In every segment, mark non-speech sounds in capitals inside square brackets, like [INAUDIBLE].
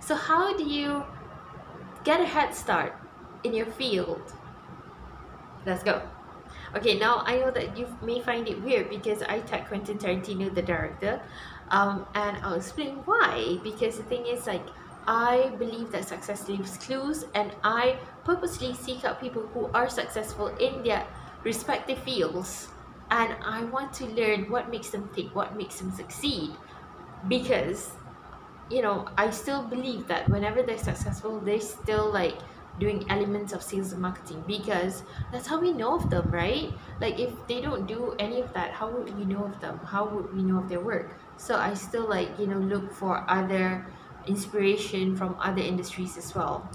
So how do you get a head start in your field? Let's go. Okay, now I know that you may find it weird because I tag Quentin Tarantino, the director, um, and I'll explain why. Because the thing is, like, I believe that success leaves clues, and I purposely seek out people who are successful in their respective fields, and I want to learn what makes them tick, what makes them succeed, because you know I still believe that whenever they're successful, they're still like doing elements of sales and marketing because that's how we know of them right? Like if they don't do any of that how would we know of them? How would we know of their work? So i still like you know look for other inspiration from other industries as well.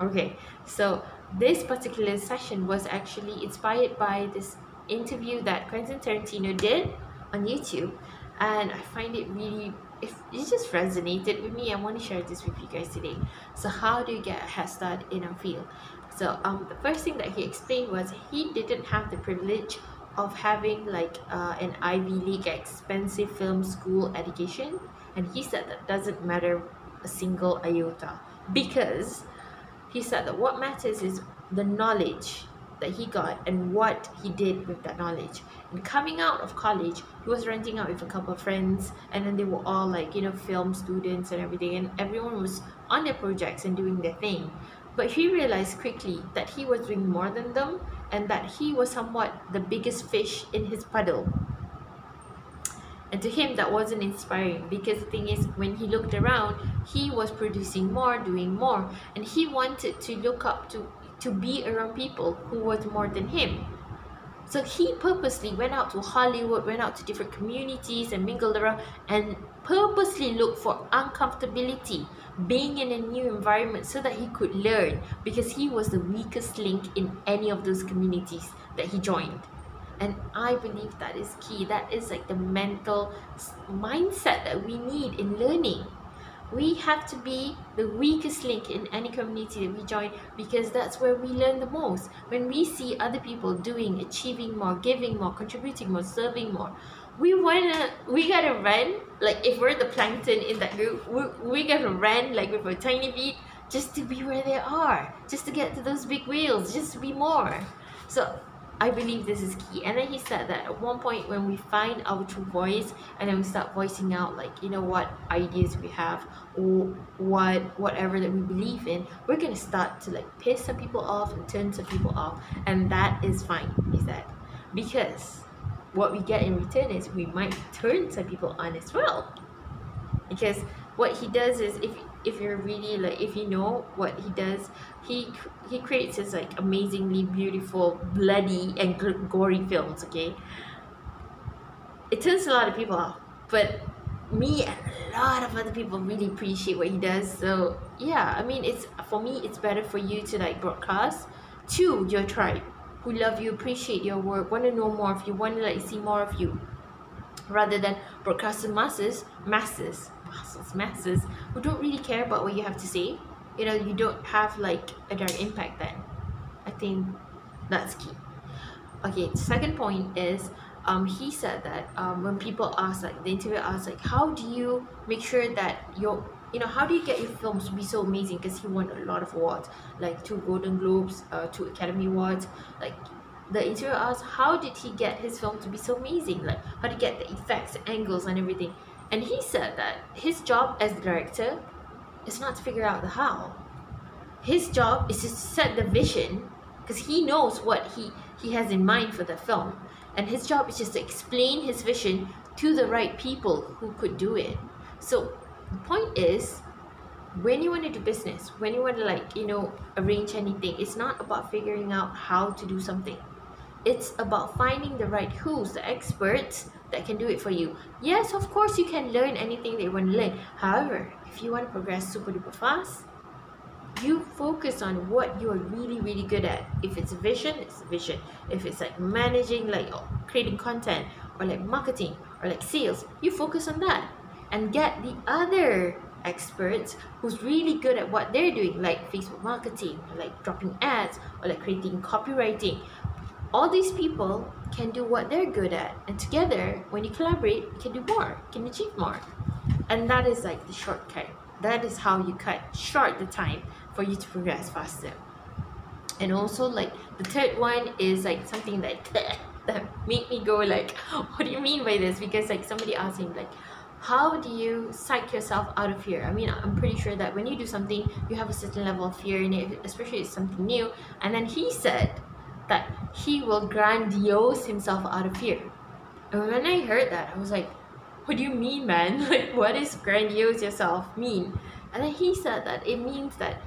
Okay so this particular session was actually inspired by this interview that quentin tarantino did on youtube and i find it really if it just resonated with me i want to share this with you guys today. So how do you get a head start in our field? So um the first thing that he explained was he didn't have the privilege of having like uh, an ivy league expensive film school education. And he said that doesn't matter a single iota because he said that what matters is the knowledge that he got and what he did with that knowledge. And coming out of college, he was renting out with a couple of friends, and then they were all like, you know, film students and everything, and everyone was on their projects and doing their thing. But he realized quickly that he was doing more than them and that he was somewhat the biggest fish in his puddle. And to him, that wasn't inspiring because the thing is, when he looked around, he was producing more, doing more, and he wanted to look up to to be around people who was more than him. So he purposely went out to Hollywood, went out to different communities and mingled around and purposely looked for uncomfortability, being in a new environment so that he could learn because he was the weakest link in any of those communities that he joined. And I believe that is key. That is like the mental mindset that we need in learning we have to be the weakest link in any community that we join because that's where we learn the most. When we see other people doing, achieving more, giving more, contributing more, serving more, we wanna, we gotta run. Like if we're the plankton in that group, we, we gotta run like with a tiny feet just to be where they are, just to get to those big wheels, just to be more. So I believe this is key. And then he said that at one point when we find our true voice and then we start voicing out like, you know, what ideas we have or what whatever that we believe in, we're gonna start to like piss some people off and turn some people off. And that is fine, he said. Because what we get in return is we might turn some people on as well. Because what he does is if if you're really like if you know what he does he he creates his like amazingly beautiful bloody and gory films okay? It turns a lot of people off but me and a lot of other people really appreciate what he does so yeah i mean it's for me it's better for you to like broadcast to your tribe who love you appreciate your work want to know more of you want to like see more of you rather than broadcast to masses masses masses masses who don't really care about what you have to say. You know you don't have like a direct impact then. I think that's key. Okay second point is um, he said that um, when people ask like the interviewer asked like how do you make sure that your you know how do you get your films to be so amazing? Because he won a lot of awards like two golden globes uh, two academy awards like the interviewer asked how did he get his film to be so amazing like how to get the effects the angles and everything and he said that his job as director is not to figure out the how. His job is to set the vision because he knows what he, he has in mind for the film. And his job is just to explain his vision to the right people who could do it. So the point is when you want to do business, when you want to like, you know, arrange anything, it's not about figuring out how to do something. It's about finding the right who's, the experts that can do it for you. Yes, of course you can learn anything that you want to learn. However, if you want to progress super duper fast, you focus on what you are really really good at if it's vision it's vision if it's like managing like creating content or like marketing or like sales you focus on that and get the other experts who's really good at what they're doing like facebook marketing like dropping ads or like creating copywriting all these people can do what they're good at and together when you collaborate you can do more you can achieve more. And that is like the shortcut. That is how you cut short the time for you to progress faster. And also like the third one is like something [LAUGHS] that that make me go like [LAUGHS] what do you mean by this? Because like somebody asked him like how do you psych yourself out of fear? I mean i'm pretty sure that when you do something you have a certain level of fear in it especially if it's something new. And then he said he will grandiose himself out of fear. And when i heard that i was like what do you mean man? [LAUGHS] Like what does grandiose yourself mean? And then he said that it means that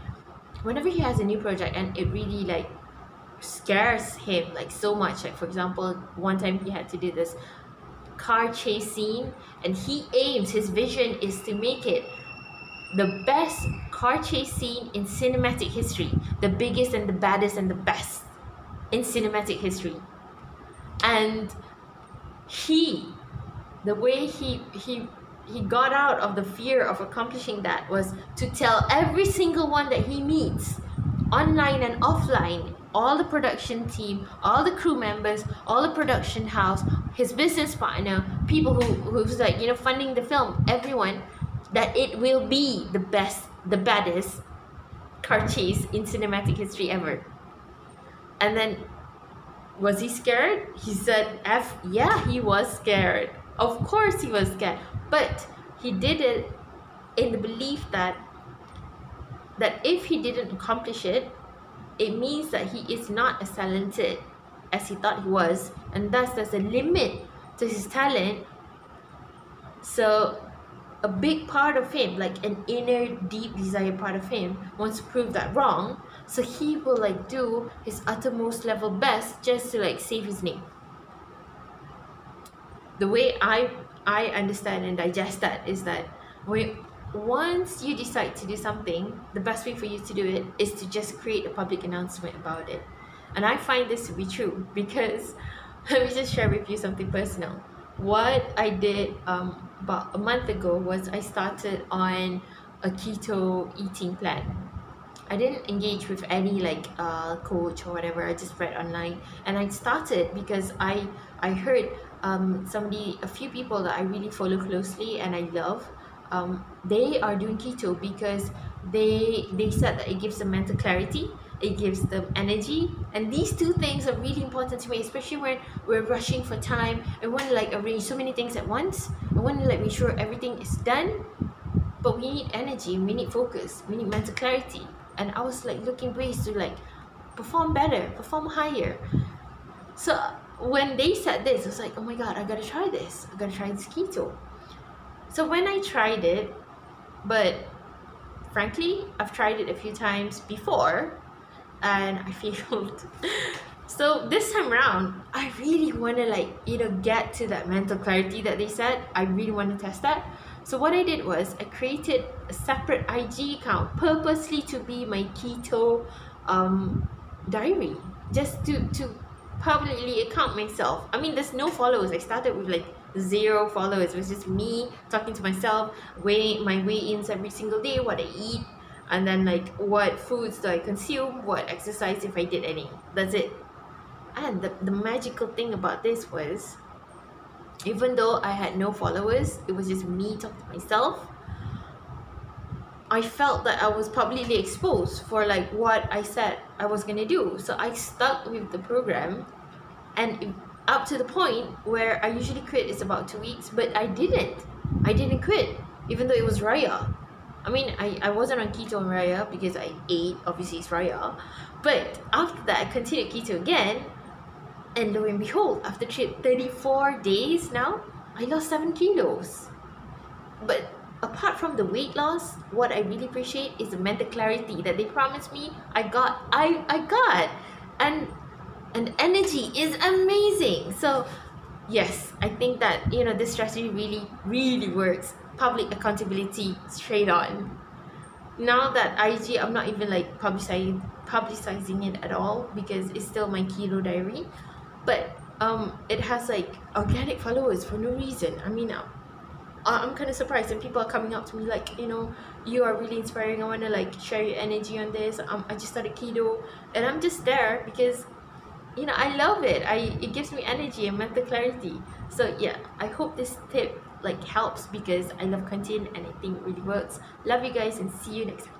whenever he has a new project and it really like scares him like so much like for example one time he had to do this car chase scene and he aims his vision is to make it the best car chase scene in cinematic history the biggest and the baddest and the best in cinematic history. And he the way he he he got out of the fear of accomplishing that was to tell every single one that he meets online and offline all the production team all the crew members all the production house his business partner people who who's like you know funding the film everyone that it will be the best the baddest car chase in cinematic history ever and then was he scared? He said f yeah he was scared. Of course he was scared. But he did it in the belief that that if he didn't accomplish it it means that he is not as talented as he thought he was. And thus there's a limit to his talent. So a big part of him like an inner deep desire part of him wants to prove that wrong so he will like do his uttermost level best just to like save his name the way i i understand and digest that is that when once you decide to do something, the best way for you to do it is to just create a public announcement about it. And I find this to be true because [LAUGHS] let me just share with you something personal. What I did um, about a month ago was I started on a keto eating plan. I didn't engage with any like uh, coach or whatever. I just read online. And I started because I I heard um, somebody a few people that I really follow closely and I love um, they are doing keto because they they said that it gives them mental clarity it gives them energy. And these two things are really important to me especially when we're rushing for time. And want to like arrange so many things at once. I want to like make sure everything is done. But we need energy we need focus we need mental clarity and i was like looking ways to like perform better perform higher so when they said this i was like oh my god i gotta try this i gotta try this keto so when I tried it, but frankly, I've tried it a few times before and I [LAUGHS] failed. so this time around, I really want to like, you know, get to that mental clarity that they said. I really want to test that. So what I did was I created a separate IG account purposely to be my keto um, diary, just to to publicly account myself. I mean, there's no followers. I started with like zero followers. It was just me talking to myself, weighing my weigh-ins every single day, what I eat, and then like what foods do I consume, what exercise if I did any. That's it. And the, the magical thing about this was even though I had no followers, it was just me talking to myself. I felt that I was publicly exposed for like what I said I was gonna do. So I stuck with the program and up to the point where I usually quit is about two weeks, but I didn't. I didn't quit, even though it was Raya. I mean, I, I wasn't on keto on Raya because I ate, obviously it's Raya. But after that, I continued keto again. And lo and behold, after 34 days now, I lost 7 kilos. But apart from the weight loss, what I really appreciate is the mental clarity that they promised me I got. I, I got. And and energy is amazing so yes i think that you know this strategy really really works public accountability straight on now that ig i'm not even like publicizing publicizing it at all because it's still my keto diary but um it has like organic followers for no reason. I mean uh, i'm kind of surprised and people are coming up to me like you know you are really inspiring. I want to like share your energy on this. Um, i just started keto and i'm just there because you know I love it. I it gives me energy and mental clarity. So yeah I hope this tip like helps because I love content and I think it really works. Love you guys and see you next time